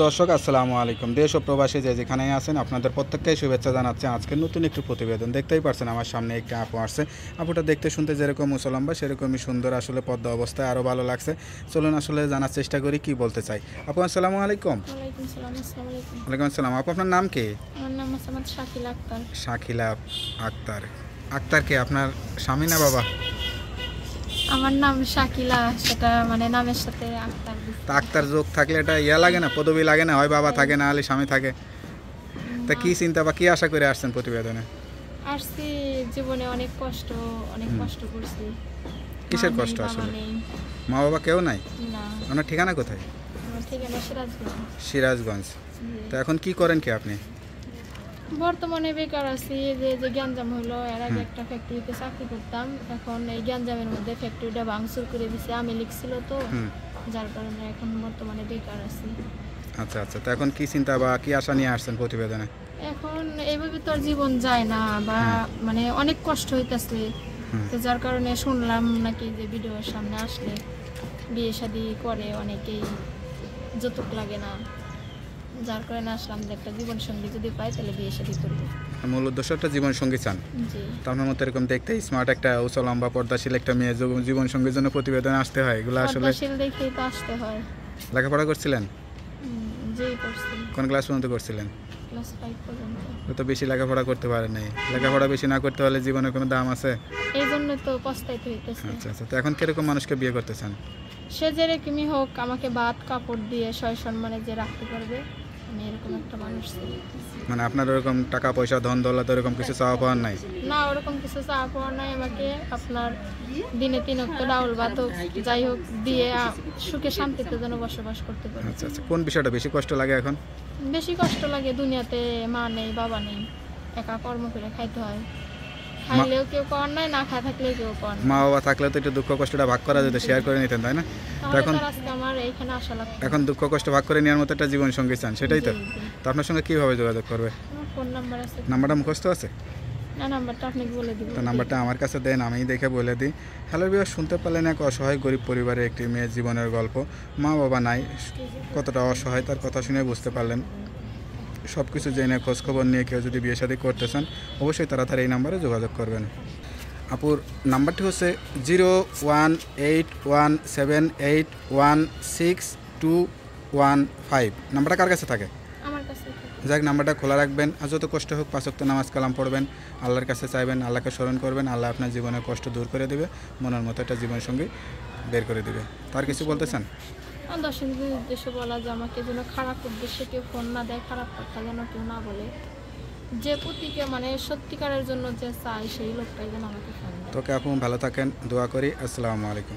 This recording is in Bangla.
দর্শক আসসালামু আলাইকুম। দেশ ও প্রবাসী যে যেখানেই আছেন আপনাদের প্রত্যেককেই শুভেচ্ছা জানাচ্ছি। আজকের নতুন একটি প্রতিবেদন দেখতেই পারছেন আমার সামনে একটি আপু আসছে। আপুটা দেখতে শুনতে যেরকম মুসলম্বা সেরকমই সুন্দর আসলে পদ্ম অবস্থায় আরও ভালো লাগছে। চলুন আসলে জানার চেষ্টা করি কি বলতে চাই। আপু আসসালামু আলাইকুম। ওয়ালাইকুম আলাইকুম। আসসালাম। আপু আপনার নাম কি? নাম আক্তার। শাকিলা আক্তার। আক্তার কে? আপনার স্বামী না বাবা? আমার নাম শাকিলা সেটা মানে নামের সাথে আক্তার তা আক্তার যোগ থাকলে এটা ইয়া লাগে না পদবি লাগে না হয় বাবা থাকে না হলে স্বামী থাকে। তা কি চিন্তা বা কি আশা করে আসছেন প্রতিবেদনে? আসছি জীবনে অনেক কষ্ট অনেক কষ্ট করছি। কিসের কষ্ট আসলে? মা বাবা কেউ নাই? না। আপনার ঠিকানা কোথায়? আমার ঠিকানা সিরাজগঞ্জ। সিরাজগঞ্জ। তো এখন কি করেন কি আপনি? বর্তমানে বেকার আছি যে যে গ্যাঞ্জাম হলো এর আগে একটা ফ্যাক্টরিতে চাকরি করতাম এখন এই গ্যাঞ্জামের মধ্যে ফ্যাক্টরিটা ভাঙচুর করে দিছে আমি লিখছিল তো যার কারণে এখন বর্তমানে বেকার আছি। আচ্ছা আচ্ছা তো এখন কি চিন্তা বা কি আশা নিয়ে আসছেন প্রতিবেদনে? এখন এইভাবে তো জীবন যায় না বা মানে অনেক কষ্ট হইতাছে। তো যার কারণে শুনলাম নাকি যে ভিডিওর সামনে আসলে বিয়ে শাদি করে অনেকেই যৌতুক লাগে না। যার কারণে আসলাম যে একটা জীবন সঙ্গী যদি পাই তাহলে বিয়ে শাদি করব। মূল উদ্দেশ্য একটা জীবন সঙ্গী চান তো আপনার মতো এরকম দেখতে স্মার্ট একটা উচ্চ লম্বা পর্দাশীল একটা মেয়ে জীবন সঙ্গীর জন্য প্রতিবেদনে আসতে হয়। এগুলো আসলে দেখেই তো আসতে হয়। লেখাপড়া করছিলেন? কোন ক্লাস পর্যন্ত করছিলেন? তো বেশি লেখাপড়া করতে পারেন নাই। লেখাপড়া বেশি না করতে হলে জীবনে কোনো দাম আছে? এই জন্য তো পস্তাইতে হইতেছে। আচ্ছা আচ্ছা। তো এখন কীরকম মানুষকে বিয়ে করতে চান? সে যেরকমই হোক আমাকে ভাত কাপড় দিয়ে সয় সম্মানে যে রাখতে পারবে। আমি এরকম একটা মানুষ। মানে আপনার ওরকম টাকা পয়সা ধন দৌলত ওরকম কিছু চাওয়া পাওয়ার নাই? না ওরকম কিছু চাওয়া পাওয়ার নাই আমাকে। আপনার দিনে তিন অক্ট ডাউল বা তো যাই হোক দিয়ে আ- সুখে শান্তিতে যেন বসবাস করতে পারি। আচ্ছা আচ্ছা। কোন বিষয়টা বেশি কষ্ট লাগে এখন? বেশি কষ্ট লাগে দুনিয়াতে মা নেই বাবা নেই। একা কর্ম করে খাইতে হয়। খাইলেও কেউ কর নাই না খায় থাকলেও কেউ কর মা বাবা থাকলে তো একটু দুঃখ কষ্টটা ভাগ করা যেত শেয়ার করে নিতেন তাই না? তো এখন আমার এইখানে আসা লাগতো এখন দুঃখ কষ্ট ভাগ করে নেওয়ার মতো একটা জীবন সঙ্গী চান সেটাই তো। তো আপনার সঙ্গে কীভাবে যোগাযোগ করবে? ফোন নাম্বার আছে। নাম্বারটা মুখস্থ আছে? নাম্বারটা আমার কাছে দেন আমি দেখে বলে দিই। হ্যালো বিয়া শুনতে পারলেন এক অসহায় গরিব পরিবারের একটি মেয়ের জীবনের গল্প। মা বাবা নাই কতটা অসহায় তার কথা শুনে বুঝতে পারলেন। সব কিছু জেনে খোঁজখবর নিয়ে কেউ যদি বিয়ে শাদী করতে চান অবশ্যই তারা তার এই নাম্বারে যোগাযোগ করবেন। আপুর নাম্বারটি হচ্ছে zero one eight one seven eight one six two one five. নাম্বারটা কার কাছে থাকে? যাক নাম্বারটা খোলা রাখবেন। আর যত কষ্ট হোক পাঁচক্ত নামাজ কালাম পড়বেন। আল্লাহর কাছে চাইবেন আল্লাহকে স্মরণ করবেন আল্লাহ আপনার জীবনের কষ্ট দূর করে দেবে মনের মতো একটা জীবন সঙ্গী বের করে দেবে। তার কিছু বলতে চান? দর্শকদের উদ্দেশ্যে বলা যে আমাকে যেন খারাপ উদ্দেশ্যে কেউ ফোন না দেয় খারাপ কথা যেন কেউ না বলে যে প্রতিকে মানে সত্যিকারের জন্য যে চাই সেই লোকটাই যেন আমাকে ফোন দেয়। তোকে এখন ভালো থাকেন দোয়া করি। আসসালামু আলাইকুম।